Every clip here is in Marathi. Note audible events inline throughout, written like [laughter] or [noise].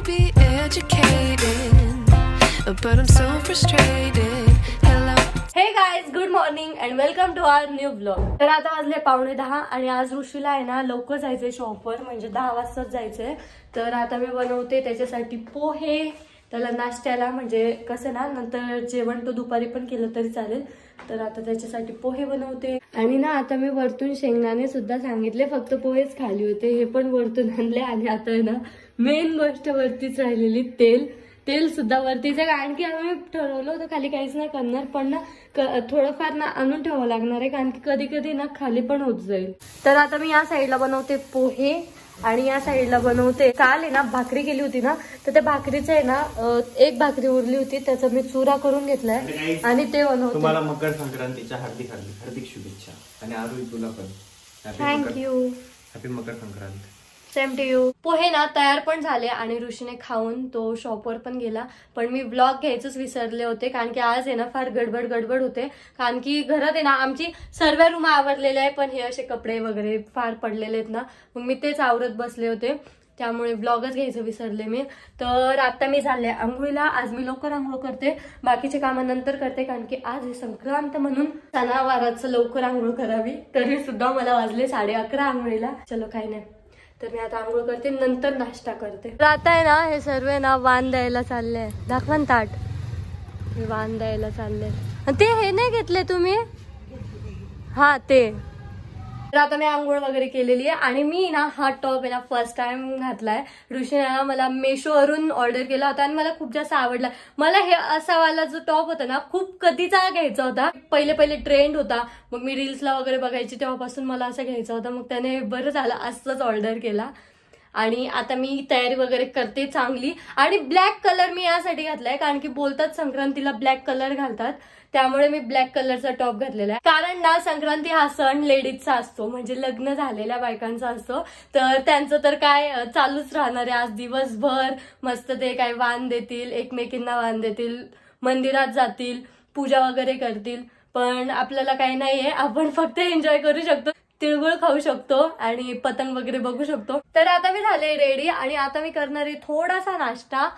to be educated, but I'm so frustrated. Hello. Hey guys good morning and welcome to our new blog तर आता वाजले पावणे दहा आणि आज ऋषीला आहे ना लवकर जायचंय शॉपवर म्हणजे दहा वाजताच जायचंय. तर आता मी बनवते त्याच्यासाठी पोहे. त्याला नाश्त्याला म्हणजे कसं ना नंतर जेवण तो दुपारी पण केलं तरी चालेल. तर आता त्याच्यासाठी पोहे बनवते. आणि ना आता मी वरतून शेंगदाणे सुद्धा सांगितले फक्त पोहेच खाली होते. हे पण वरतून आणले आणि आता ना मेन गोष्ट वरतीच राहिलेली तेल. तेल सुद्धा वरतीच आहे कारण की आम्ही ठरवलं होतं खाली काहीच नाही करणार पण ना थोडंफार ना आणून ठेवावं लागणार आहे कारण की कधी कधी ना खाली पण होत जाईल. तर आता मी या साईडला बनवते पोहे आणि या साईडला बनवते काल आहे ना भाकरी केली होती ना तर त्या भाकरीचं आहे ना एक भाकरी उरली होती त्याचा मी चुरा करून घेतलाय आणि ते बनवते. तुम्हाला मकर संक्रांतीच्या हार्दिक हार्दिक हार्दिक शुभेच्छा आणि आरोही तुला पण. Thank you happy Makar Sankrant. Same to you पोहे ना तयार पण झाले आणि ऋषीने खाऊन तो शॉपवर पण गेला. पण मी ब्लॉग घ्यायचंच विसरले होते कारण की आज आहे ना फार गडबड गडबड होते. कारण की घरात आहे ना आमची सर्व रूम आवरलेले आहे पण हे असे कपडे वगैरे फार पडलेले आहेत ना. मग मी तेच आवरत बसले होते. त्यामुळे ब्लॉगच घ्यायचं विसरले मी. तर आता मी झाले आंघोळीला आज मी लवकर आंघोळ करते. बाकीचे कामं नंतर करते कारण की आज हे संक्रांत म्हणून सणावाराचं लवकर आंघोळ करावी. तरी सुद्धा मला वाजले साडे अकरा आंघोळीला. चलो काही नाही. तर मी आता आंघोळ करते नंतर नाश्ता करते. आता आहे ना हे सर्व ना वाण द्यायला चालले. दाखवा ताट. हे द्यायला चालले. ते हे नाही घेतले तुम्ही? हा ते. तर आता मी आंघोळ वगैरे केलेली आहे. आणि मी ना हा टॉप आहे ना फर्स्ट टाइम घातलाय. ऋषीने मला मेशोवरून ऑर्डर केला होता आणि मला खूप जास्त आवडला. मला हे असा वाला जो टॉप होता ना खूप कधीचा घ्यायचा होता. पहिले पहिले ट्रेंड होता. मग मी रील्सला वगैरे बघायची तेव्हापासून मला असं घ्यायचा होता. मग त्याने बरं झालं असंच ऑर्डर केला. आणि आता मी तयारी वगैरे करते चांगली. आणि ब्लॅक कलर मी यासाठी घातलाय कारण की बोलतात संक्रांतीला ब्लॅक कलर घालतात. त्यामुळे मी ब्लॅक कलरचा टॉप घातलेला आहे. कारण ना संक्रांती हा सण लेडीजचा असतो. म्हणजे लग्न झालेल्या बायकांचा असतो. तर त्यांचं तर काय चालूच राहणार आहे. आज दिवसभर मस्त ते काय वाण देतील एकमेकींना वाण देतील मंदिरात जातील पूजा वगैरे करतील. पण आपल्याला काही नाहीये. आपण फक्त एन्जॉय करू शकतो. तिळगुळ खाऊ शकतो आणि पतंग वगैरे बघू शकतो. तर आता मी झाले रेडी आणि आता मी करणार आहे थोडासा नाश्ता.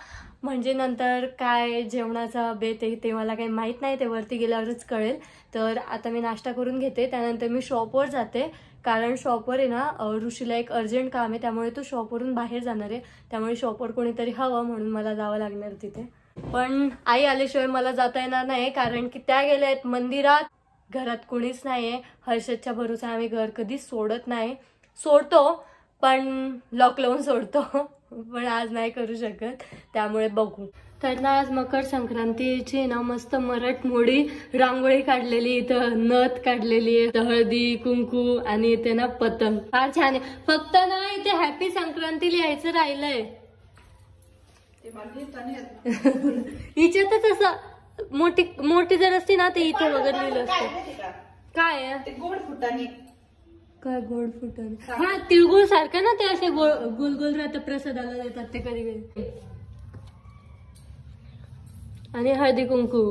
म्हणजे नंतर काय जेवणाचा बेत आहे ते मला काही माहीत नाही ते वरती गेल्यावरच कळेल. तर आता मी नाश्ता करून घेते त्यानंतर मी शॉपवर जाते. कारण शॉपवर आहे ना ऋषीला एक अर्जंट काम आहे त्यामुळे तो शॉपवरून बाहेर जाणार आहे. त्यामुळे शॉपवर कोणीतरी हवं म्हणून मला जावं लागणार तिथे. पण आई आल्याशिवाय मला जाता येणार नाही कारण की त्या गेल्या आहेत मंदिरात. घरात कोणीच नाही आहे हर्षदच्या भरोसा आम्ही घर कधीच सोडत नाही. सोडतो पण लॉक लावून सोडतो. पण आज नाही करू शकत त्यामुळे बघू. तर ना आज मकर संक्रांतीची ना मस्त मराठमोळी रांगोळी काढलेली इथं नथ काढलेली आहे हळदी कुंकू आणि इथे ना पतंग. फार छान आहे. फक्त ना इथे हॅपी संक्रांती लिहायचं राहिलंय. [laughs] हिच्यात तसं मोठी मोठी जर असती ना ते इथे वगैरे लिहिलं असतं. काय? गोड फुटाने. काय गोड फुटण हा. तिळगुळ सारखं ना ते असे गोल गोल गोल राहतं प्रसादाला देतात ते कधी कधी. आणि हळदी कुंकू.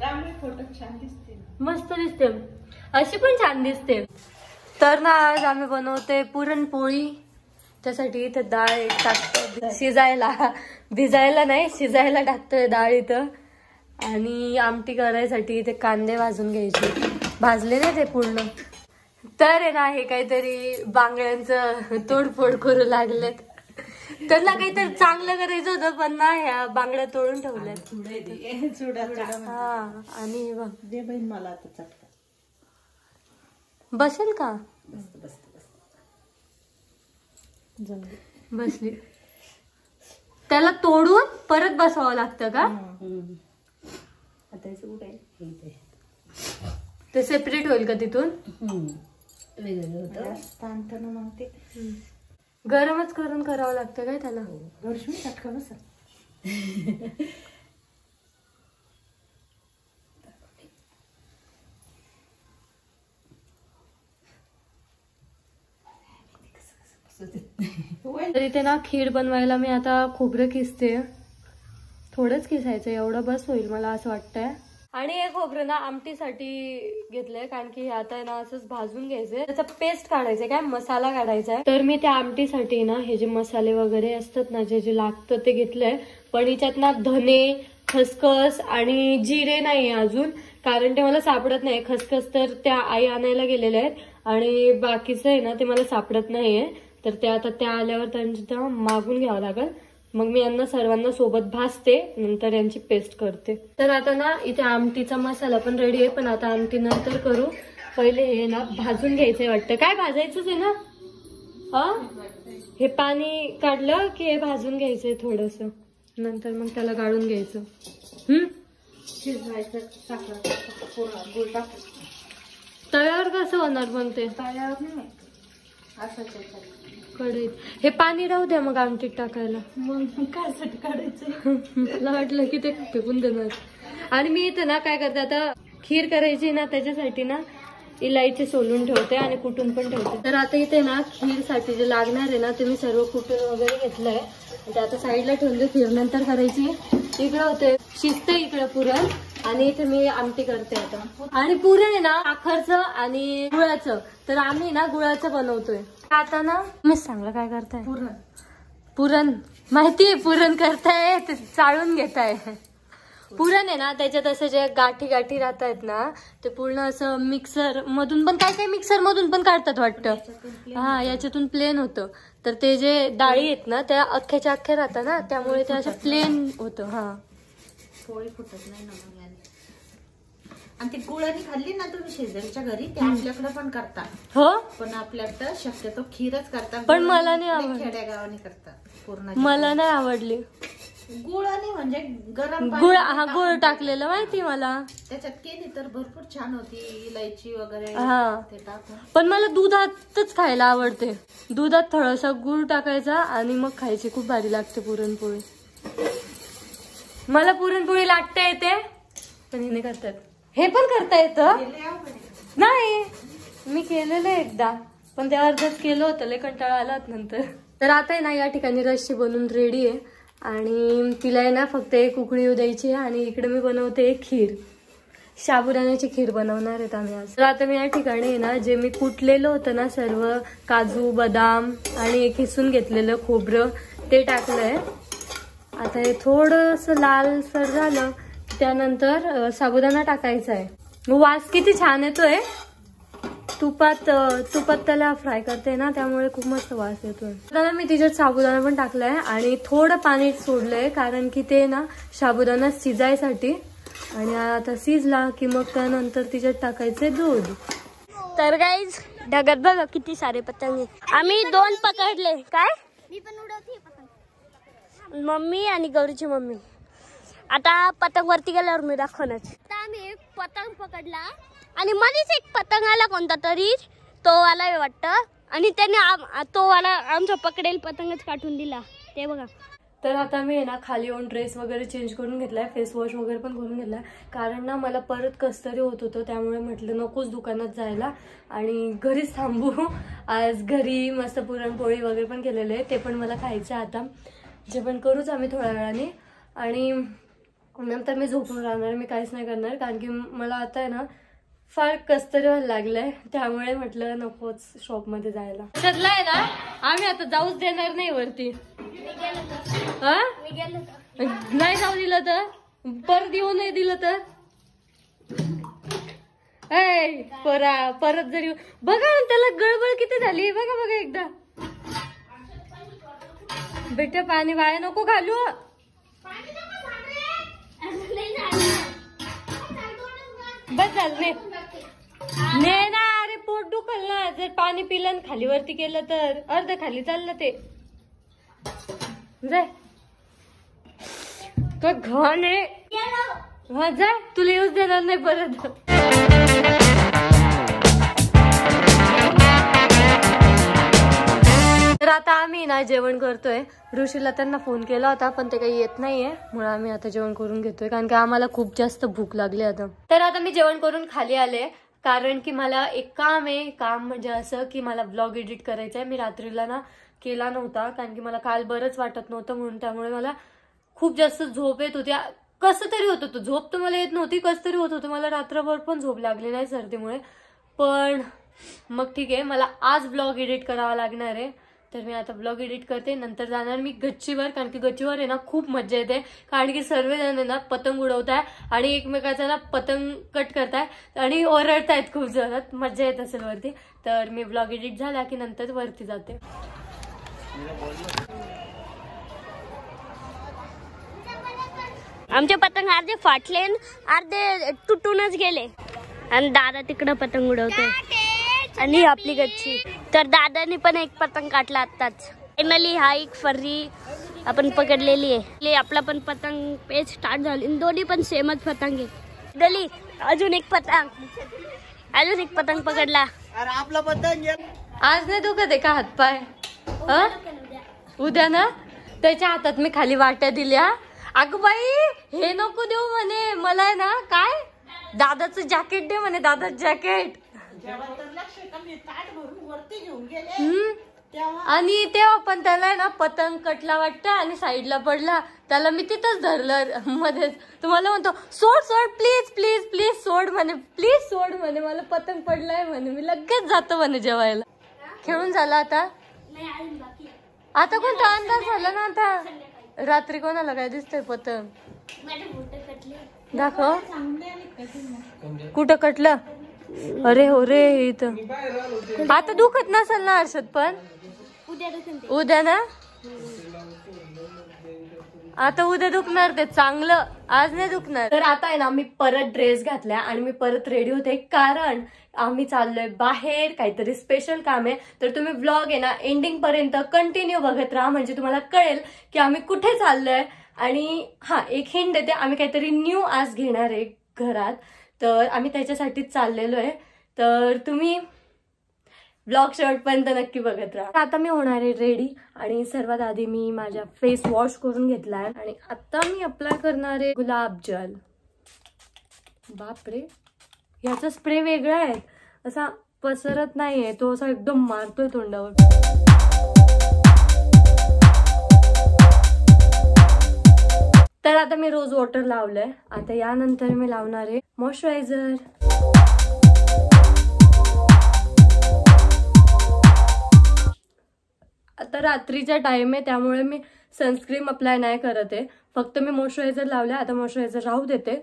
रांगोळी फोटो छान दिसते ना. मस्त दिसते. अशी पण छान दिसते. तर ना आज आम्ही बनवते पुरणपोळी. त्यासाठी इथे डाळ एक टाकतो शिजायला. भिजायला नाही शिजायला टाकतोय डाळ इथं. आणि आमटी करायसाठी इथे कांदे भाजून घ्यायचे. भाजले नाही ते पूर्ण. तर आहे ना हे काहीतरी बांगड्यांचं तोडफोड करू लागलेत. त्यांना काहीतरी चांगलं करायचं होतं पण ना ह्या बांगड्या तोडून ठेवल्यात. हा आणि हे बघ. दे बहीण मला आता चटका. बसेल का? बसली. त्याला तोडून परत बसवावं लागतं का? आता कुठे आहे? इथे. ते सेपरेट होईल का तिथून? वेगळं होतं ताणताना मग ते गरमच करून करावं लागतं काय त्याला? वर्षी बसा. [laughs] तर इथे ना खीर बनवायला मी आता खोबरं किसते. थोडंच किसायचं एवढं बस होईल मला असं वाटतंय. आणि हे खोबरं ना आमटीसाठी घेतलंय कारण की हे आता ना असंच भाजून घ्यायचंय. त्याचा पेस्ट काढायचंय काय मसाला काढायचा आहे. तर मी त्या आमटीसाठी ना हे जे मसाले वगैरे असतात ना जे जे लागतं ते घेतलंय. पण हिच्यात ना धने खसखस आणि जिरे नाही अजून कारण ते मला सापडत नाही खसखस तर त्या आई आणायला गेलेल्या आहेत आणि बाकीचं आहे ना ते मला सापडत नाहीये. तर ते आता त्या आल्यावर त्यांच्या मागून घ्यावं लागेल. मग मी यांना सर्वांना सोबत भाजते नंतर यांची पेस्ट करते. तर आता ना इथे आमटीचा मसाला पण रेडी आहे पण आता आमटी नंतर करू. पहिले हे ना भाजून घ्यायचंय वाटतं. काय भाजायचंच आहे ना? हा? हे पाणी काढलं की हे भाजून घ्यायचंय थोडस. नंतर मग त्याला गाळून घ्यायचं. हम्म? शिजवायचं तव्यावर कसं होणार पण ते? तळ्यावर नाही. कढईत. हे पाणी राहू द्या मग आमटीत टाकायला. मग काय काढायचं? मला वाटलं की ते फेकून देणार. आणि मी इथं ना काय करते आता खीर करायची ना त्याच्यासाठी ना इलायची सोलून ठेवते आणि कुटून पण ठेवते. तर आता इथे ना खीरसाठी जे लागणार आहे ना ते मी सर्व कुटून वगैरे घेतलंय. ते आता साईडला ठेवून दे खीर नंतर करायची. इकडं होते. शिजते इकडं पुरण. आणि इथे मी आमटी करते आता. आणि पुरण आहे ना साखरचं आणि गुळाचं. तर आम्ही ना गुळाचं बनवतोय. आता ना मीच सांगलं काय करताय. पूर्ण. पुरण. माहितीये पुरण करताय ते चाळून घेताय. पुरण आहे ना त्याच्यात असं जे गाठी गाठी राहत आहेत ना ते पूर्ण असं मिक्सर मधून पण काय काय मिक्सर मधून पण काढतात वाटतं. हा याच्यातून प्लेन होतं. तर ते जे डाळी आहेत ना त्या अख्ख्याच्या अख्ख्या राहतात ना त्यामुळे ते असं प्लेन होतं हा. पोळी फुटत नाही ना. आणि ती गुळानी खाल्ली ना तुम्ही शेजारीच्या घरी ते आपल्याकडे पण करता हो? पण आपल्याकडं शक्यतो खीरच करतात पण मला नाही. खेड्यागावाने करतात पूर्ण मला नाही आवडली. गुळानी म्हणजे गरम गुळ हा गुळ टाकलेलं माहिती मला. त्याच्यात केली तर भरपूर छान होती इलायची वगैरे हा. ते टाकून. पण मला दुधातच खायला आवडते. दुधात थोडासा गुळ टाकायचा आणि मग खायची खूप भारी लागते पुरणपोळी. मला पुरणपोळी लागते येते पण हिने करतात हे पण करता येतं? नाही. मी केलेलं आहे एकदा. पण ते अर्धच केलं होतं. लय कंटाळा आलात नंतर. तर आता आहे ना या ठिकाणी रस्सी बनवून रेडी आहे. आणि तिला आहे ना फक्त एक उकळी द्यायची आहे आणि इकडे मी बनवते एक खीर. साबुदाण्याची खीर बनवणार आहेत आम्ही आज. तर आता मी या ठिकाणी आहे ना जे मी कुटलेलं होतं ना सर्व काजू बदाम आणि एक हिसून घेतलेलं खोबरं ते टाकलंय. आता हे थोडंसं लालसर झालं. त्यानंतर साबुदाणा टाकायचा आहे. वास किती छान येतोय. तुपात तुपात त्याला फ्राय करते ना त्यामुळे खूप मस्त वास येतोय. आता मी तिच्यात साबुदाणा पण टाकलाय आणि थोडं पाणी सोडलंय कारण की ते ना साबुदाणा शिजायसाठी. आणि आता शिजला की मग त्यानंतर तिच्यात टाकायचे दूध. तर गाईज ढगात बघा किती सारे पतंग. आम्ही दोन पकडले. काय? मी पण उडवते मम्मी आणि गौरीची मम्मी. आता पतंग वरती गेल्यावर मी दाखवणार. आता आम्ही एक पतंग पकडला. आणि मध्येच एक पतंग आला कोणता तरी? तो आला वाटतं. आणि त्याने आम- तो वाला आमचा पकडेल पतंगच काढून दिला. ते बघा. तर आता मी आहे ना खाली येऊन ड्रेस वगैरे चेंज करून घेतलाय. फेस वॉश वगैरे पण करून घेतलाय. कारण ना मला परत कस तरी होत होतं त्यामुळे म्हटलं नकोच दुकानात जायला. आणि घरीच थांबू. आज घरी मस्त पुरणपोळी वगैरे पण केलेले आहे. ते पण मला खायचं आहे आता. जेवण करूच आम्ही थोड्या वेळाने. आणि नंतर मी झोपून राहणार मी काहीच नाही करणार. कारण की मला आता आहे ना फार कस्तरी व्हायला लागलंय. त्यामुळे म्हटलं नकोच शॉपमध्ये जायला. त्याच्यातलं आहे ना? आम्ही आता जाऊच देणार नाही वरती. हा? नाही जाऊ दिलं तर? परत येऊ नाही दिलं तर? ऐ, परा परत जरी बघा त्याला गडबड किती झाली. बघा बघा एकदा. बेटा पाणी वाया नको घालू. बस झालं ने ने ना अरे पोट दुखल ना जर पाणी पिलं आणि खाली वरती केलं तर. अर्ध खाली चाललं ते. जाय. तो घाण आहे? हा जा तुला येऊच देणार नाही परत. तर आता आम्ही ना जेवण करतोय. ऋषीला त्यांना फोन केला होता पण ते काही येत नाहीये. म्हणून आम्ही आता जेवण करून घेतोय कारण की आम्हाला खूप जास्त भूक लागली आता. तर आता मी जेवण करून खाली आले कारण की मला एक काम आहे. काम म्हणजे असं की मला ब्लॉग एडिट करायचं आहे मी रात्रीला ना केला नव्हता कारण की मला काल बरंच वाटत नव्हतं म्हणून त्यामुळे मला खूप जास्त झोप येत होती. कसं तरी होत होतं. झोप तर मला येत नव्हती कसं तरी होत होतं. मला रात्रभर पण झोप लागली नाही सर्दीमुळे. पण मग ठीक आहे मला आज ब्लॉग एडिट करावा लागणार आहे. तर मी आता ब्लॉग एडिट करते नंतर जाणार मी गच्चीवर कारण की गच्चीवर आहे ना खूप मजा येते कारण की सर्वजण आहे ना पतंग उडवताय आणि एकमेकाचा ना पतंग कट करताय आणि ओरडतायत खूप जोरात मजा येत असेल वरती. तर मी ब्लॉग एडिट झाला की नंतर वरती जाते. आमचे पतंग अर्धे फाटले अर्धे तुटूनच गेले. आणि दादा तिकडं पतंग उडवते आणि आपली गच्ची. तर दादाने पण एक पतंग काढला आत्ताच. फायनली हा एक फर्री आपण पकडलेली आहे. ले, आपला पण पतंग पेज स्टार्ट झाली. आणि दोन्ही पण सेमच पतंग आहे गली अजून एक पतंग. अजून एक पतंग पकडला. आज नाही दुखत आहे का हातपाय हं? उद्या ना? त्याच्या हातात मी खाली वाट्या दिल्या. अगं बाई हे नको देऊ म्हणे. मला ना काय? दादाचं जॅकेट दे म्हणे दादाचं जॅकेट जेव्हा तर लक्ष आहे का मी ताट भरून वरती घेऊन गेले हम्म. तेव्हा आणि तेव्हा पण त्याला आहे ना पतंग कटला वाटतं आणि साईडला पडला. त्याला मी तिथंच धरलं मध्येच. तुम्हाला म्हणतो सोड सोड प्लीज प्लीज प्लीज सोड म्हणे प्लीज सोड म्हणे मला पतंग पडलाय म्हणे मी लगेच जातो म्हणे जेवायला. खेळून झाला आता? आता कोणता अंदाज झाला ना आता? रात्री कोणाला काय दिसतंय पतंग? दाखव. कुठं कटलं? अरे हो रे इथं. आता दुखत नसेल ना हर्षद पण? उद्या ना? आता उद्या दुखणार ते चांगलं. आज नाही दुखणार. तर आता आहे ना मी परत ड्रेस घातला आणि मी परत रेडी होते कारण आम्ही चाललोय बाहेर काहीतरी स्पेशल काम आहे. तर तुम्ही व्लॉग आहे ना एंडिंग पर्यंत कंटिन्यू बघत राहा म्हणजे तुम्हाला कळेल की आम्ही कुठे चाललोय. आणि हा एक हिंट देते आम्ही काहीतरी न्यू आज घेणार आहे घरात. तर आम्ही त्याच्यासाठीच चाललेलो आहे. तर तुम्ही ब्लॉग शर्टपर्यंत नक्की बघत राहा. आता मी होणार आहे रेडी आणि सर्वात आधी मी माझ्या फेस वॉश करून घेतलाय. आणि आता मी अप्लाय करणार आहे गुलाब जल. बापरे. ह्याचा स्प्रे वेगळा आहे. असा पसरत नाहीये. तो असा एकदम मारतोय तोंडावर. तर आता मी रोज वॉटर लावलंय. आता यानंतर मी लावणार आहे मॉइश्चरायझर. आता रात्रीचा टाइम आहे त्यामुळे मी सनस्क्रीम अप्लाय नाही करत आहे. फक्त मी मॉइश्चरायझर लावले आता मॉइश्चरायझर राहू देते.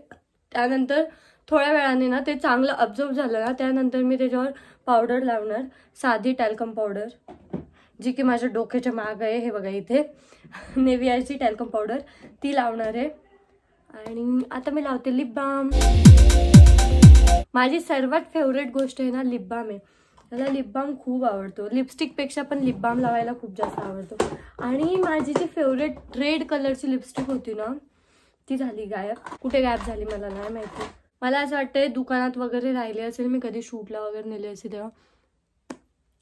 त्यानंतर थोड्या वेळाने ना ते चांगलं ऑब्झर्व झालं ना त्यानंतर मी त्याच्यावर पावडर लावणार साधी टॅल्कम पावडर जी की माझ्या डोक्याच्या माग आहे हे बघा इथे. नेवियाची टॅल्कम पावडर ती लावणार आहे. आणि आता मी लावते लिप बाम माझी सर्वात फेवरेट गोष्ट आहे ना लिप बाम आहे. मला लिप बाम खूप आवडतो. लिपस्टिकपेक्षा पण लिप बाम लावायला खूप जास्त आवडतो. आणि माझी जी फेवरेट रेड कलरची लिपस्टिक होती ना ती झाली गायब. कुठे गायब झाली मला नाही माहिती. मला असं वाटतंय दुकानात वगैरे राहिले असेल मी कधी शूटला वगैरे नेली असेल तेव्हा.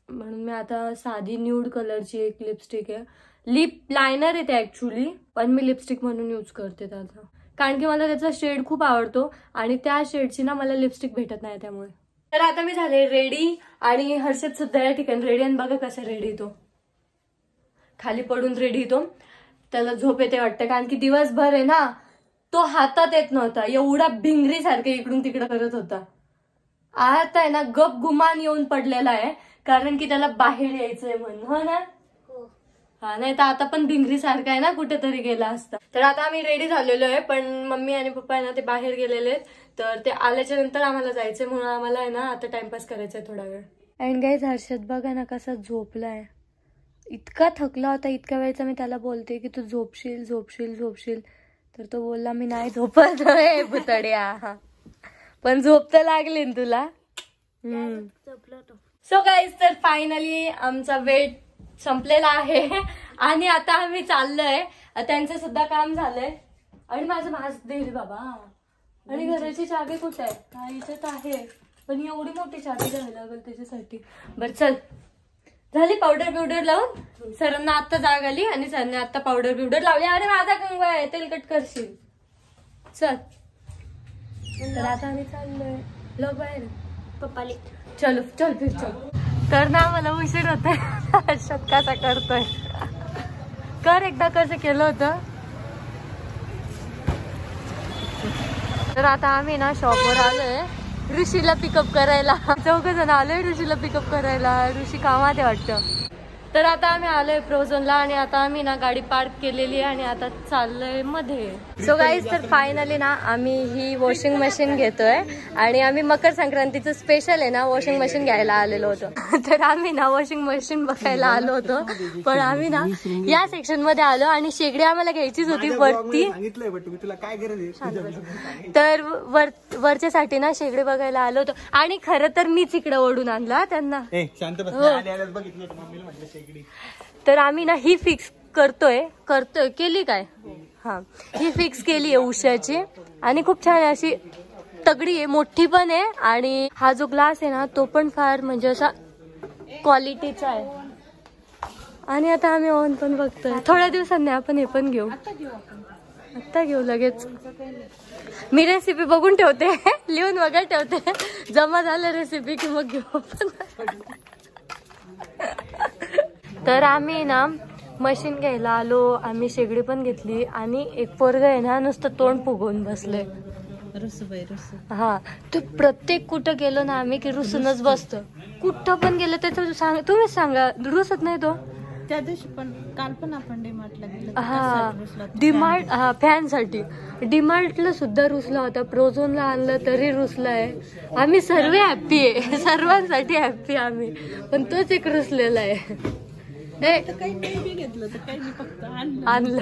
म्हणून मी आता साधी न्यूड कलरची एक लिपस्टिक आहे. लिप लायनर आहे ते ऍक्च्युली पण मी लिपस्टिक म्हणून यूज करते त्याचा. कारण की मला त्याचा शेड खूप आवडतो आणि त्या शेडची ना मला लिपस्टिक भेटत नाही त्यामुळे. तर आता मी झाले रेडी आणि हर्षद सुद्धा या ठिकाणी रेडी आणि बघा कसा रेडी तो. खाली पडून रेडी तो. त्याला झोप येते वाटतं कारण की दिवसभर आहे ना तो हातात येत नव्हता. एवढा भिंगरीसारखे इकडून तिकडं करत होता. आता आहे ना गप गुमान येऊन पडलेला आहे. कारण की त्याला बाहेर यायचंय म्हणून. हो ना? हा. नाही तर आता पण भिंगरी सारखा आहे ना कुठेतरी गेला असता. तर आता आम्ही रेडी झालेलो आहे पण मम्मी आणि पप्पा आहे ना ते बाहेर गेलेले आहेत. तर ते आल्याच्यानंतर आम्हाला जायचंय म्हणून आम्हाला आहे ना आता टाइमपास करायचा आहे थोडा वेळ. अँड गाईज हर्षद बघा ना कसा झोपलाय. इतका थकला होता इतक्या वेळचा मी त्याला बोलते की तू झोपशील झोपशील झोपशील. तर तो बोलला मी नाही झोपत. [laughs] ए भुतड्या [laughs] पण झोप तर लागली ना तुला. हम्म. सो गाईज तर फायनली आमचा वेट संपलेला आहे. आणि आता आम्ही चाललोय. त्यांचं सुद्धा काम झालंय. आणि माझं माझ देईल बाबा. आणि घराची चावी कुठे आहे? हा इथं आहे. पण एवढी मोठी चावी घ्यावी लागेल त्याच्यासाठी. बर चल. झाली पावडर बिवडर लावून? सरांना आता जाग आली आणि सरांनी आता पावडर बिवडर लावली. अरे माझा कंगवा आहे. तेलकट करशील. चल. तर आता आम्ही चाललोय. लोक बाहेर. पप्पाली. चलो चल फिर चल. तर ना मला उशीर होतोय. [laughs] कसा करतोय. कर एकदा कसं केलं होतं. तर आता आम्ही ना शॉपवर आलोय. ऋषीला पिकअप करायला. चौघ जण आलोय ऋषीला पिकअप करायला. ऋषी कामात आहे वाटतं. तर आता आम्ही आलोय प्रोझोनला आणि आता आम्ही ना गाडी पार्क केलेली आहे आणि आता चाललोयमध्ये. सो गाईज तर फायनली ना आम्ही ही वॉशिंग मशीन घेतोय आणि आम्ही मकर संक्रांतीचं स्पेशल आहे ना वॉशिंग मशीन घ्यायला आलेलो होतो. [laughs] तर आम्ही ना वॉशिंग मशीन बघायला आलो होतो. पण आम्ही ना या सेक्शनमध्ये आलो आणि शेगडी आम्हाला घ्यायचीच होती वरती. [laughs] तर वर वरच्यासाठी ना शेगडी बघायला आलो होतो. आणि खरं तर मीच इकडे ओढून आणला त्यांना. हो. तर आम्ही ना ही फिक्स करतोय. करतोय. केली काय? हा. ही. फिक्स केली आहे उशाची आणि खूप छान अशी तगडी आहे. मोठी पण आहे. आणि हा जो ग्लास आहे ना तो पण फार म्हणजे असा क्वालिटीचा आहे. आणि आता आम्ही ओव्हन पण बघतोय. थोड्या दिवसांनी आपण हे पण घेऊ. आत्ता घेऊ लगेच. मी रेसिपी बघून ठेवते. [laughs] लिहून वगैरे ठेवते. जमा झालं रेसिपी की मग घेऊ आपण. [laughs] तर आम्ही ना मशीन घ्यायला आलो आम्ही शेगडी पण घेतली आणि एक पोरग आहे ना नुसतं तोंड फुगवून बसले. हा. तो प्रत्येक कुठं गेलो ना आम्ही की रुसूनच बसतो. कुठं पण गेलं त्याचं सांग तुम्हीच सांगा रुसत नाही तो. त्या दिवशी पण काल पण आपण डीमार्टला हा. डिमार्ट हा फॅनसाठी डिमार्टला सुद्धा रुसला होता. प्रोझोनला आणलं तरी रुसलाय. आम्ही सर्व हॅप्पी आहे. [laughs] सर्वांसाठी हॅप्पी आम्ही. पण तोच एक रुसलेला आहे. आणलं.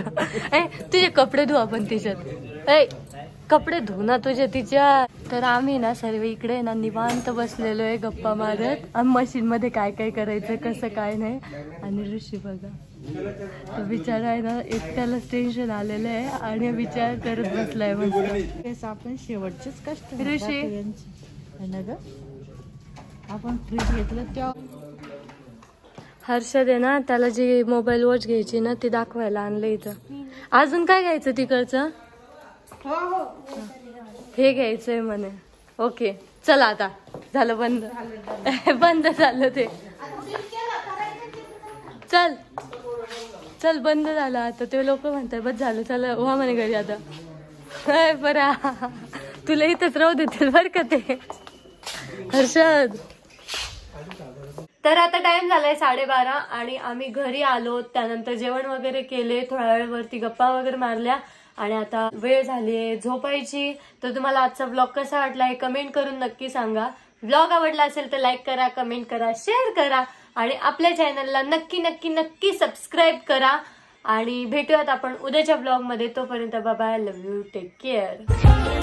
ए तुझे कपडे धुवा आपण तिच्यात. ए कपडे धु ना तुझे तिच्या. तर आम्ही ना सर्व इकडे ना निवांत बसलेलो आहे गप्पा मारत. मशीन मध्ये काय काय करायचं कसं काय नाही. आणि ऋषी बघा. तो बिचारा आहे ना एकट्यालाच टेन्शन आलेलं आहे आणि विचार करत बसलाय तेच आपण शेवटचेच कष्ट ऋषी. आपण फ्रीज घेतलं तेव्हा हर्षद आहे ना त्याला जी मोबाईल वॉच घ्यायची ना ती दाखवायला आणलं इथं. अजून काय घ्यायचं तिकडचं? हे घ्यायचंय म्हणे. ओके चला आता. झालं बंद. [laughs] बंद झालं ते. चल. चल बंद झालं आता. ते लोक म्हणतात बस झालं. चल व्हा म्हणे घरी आता. बरा. तुला इथंच राहू देतील बर का ते. हर्षद. तर आता टाइम झालाय साडेबारा आणि आम्ही घरी आलो. त्यानंतर जेवण वगैरे केले. थोड्या वेळ वरती गप्पा वगैरे मारल्या. आणि आता वेळ झाली आहे झोपायची. तर तुम्हाला आजचा ब्लॉग कसा वाटला हे कमेंट करून नक्की सांगा. ब्लॉग आवडला असेल तर लाईक करा कमेंट करा शेअर करा. आणि आपल्या चॅनलला नक्की नक्की नक्की सबस्क्राईब करा. आणि भेटूयात आपण उद्याच्या ब्लॉगमध्ये तोपर्यंत बाबा लव्ह यू टेक केअर